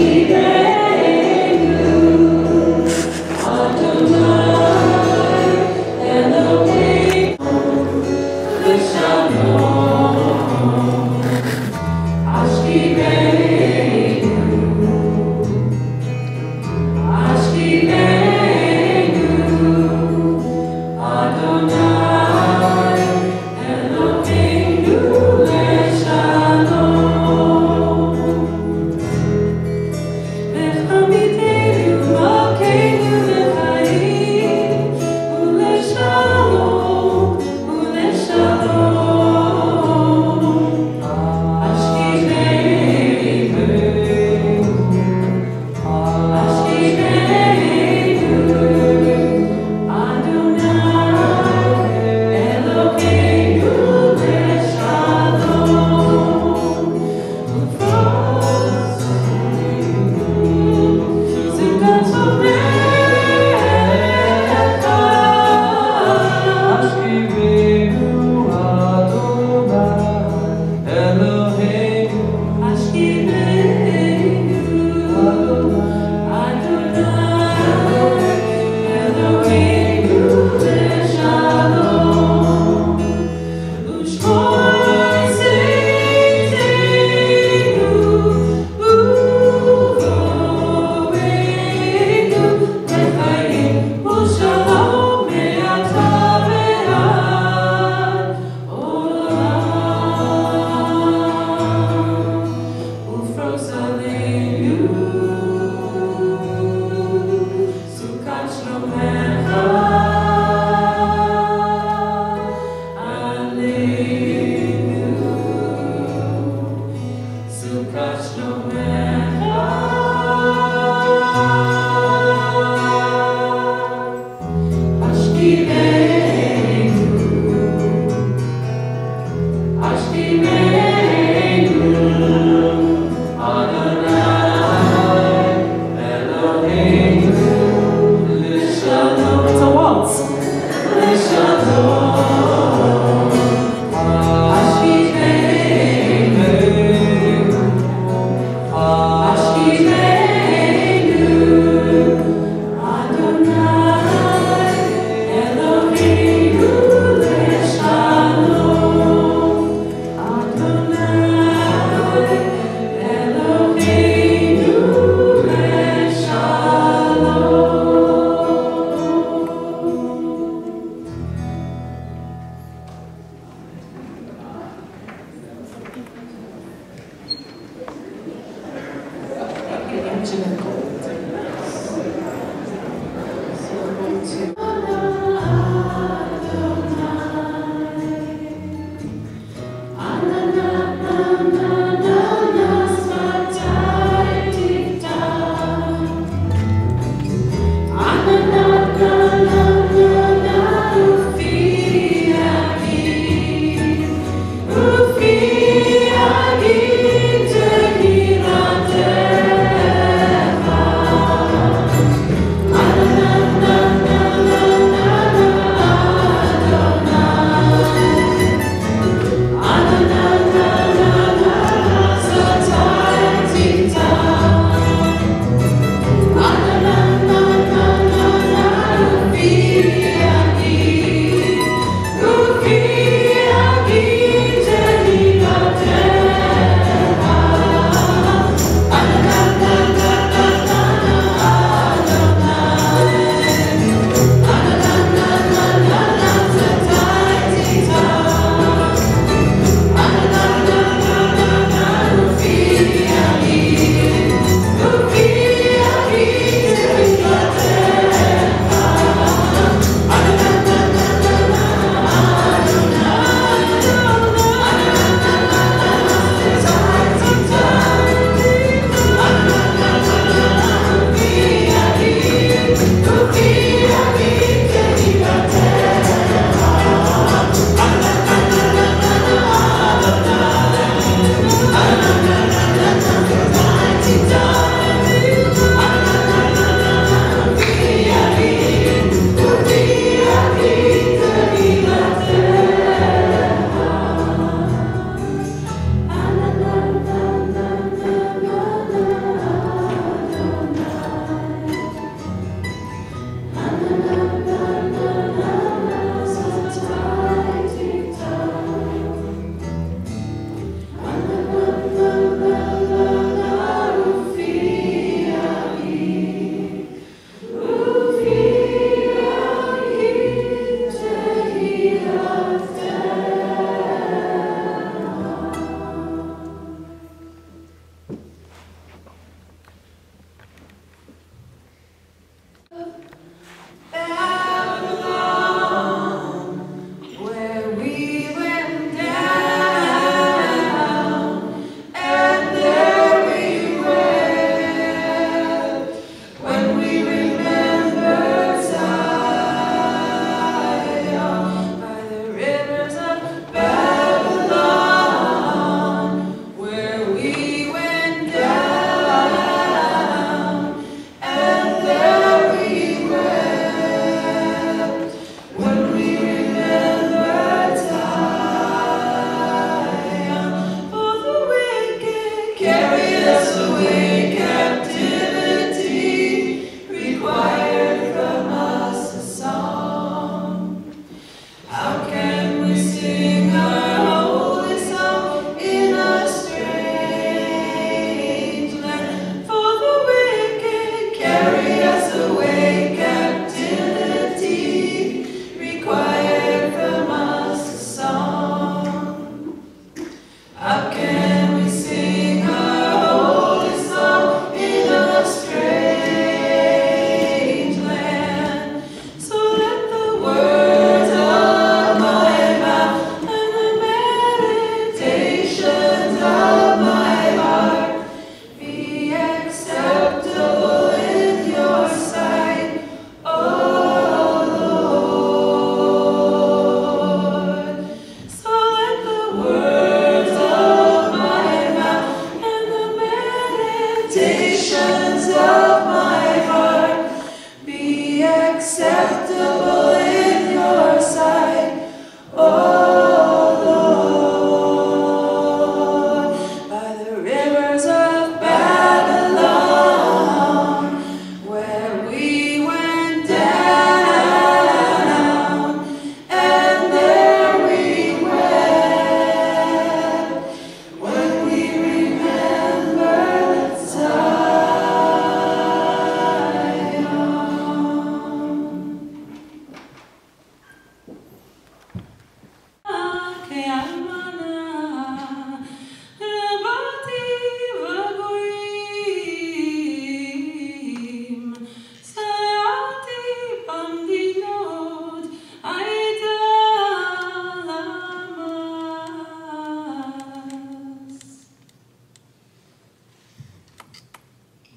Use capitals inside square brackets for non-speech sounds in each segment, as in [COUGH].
Ufia Gracias.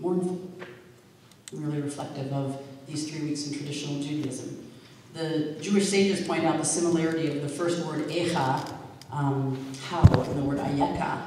Mournful, really reflective of these three weeks in traditional Judaism. The Jewish sages point out the similarity of the first word echa, um, how, and the word ayeka.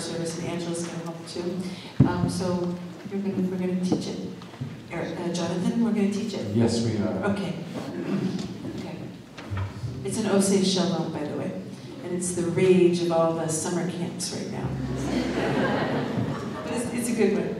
Service, and Angela's going to help too. Um, so we're going to we're going to teach it. Eric, uh, Jonathan, we're going to teach it. Yes, we are. Okay. Okay. It's an Osei Shalom, by the way, and it's the rage of all the summer camps right now. but [LAUGHS] it's, it's a good one.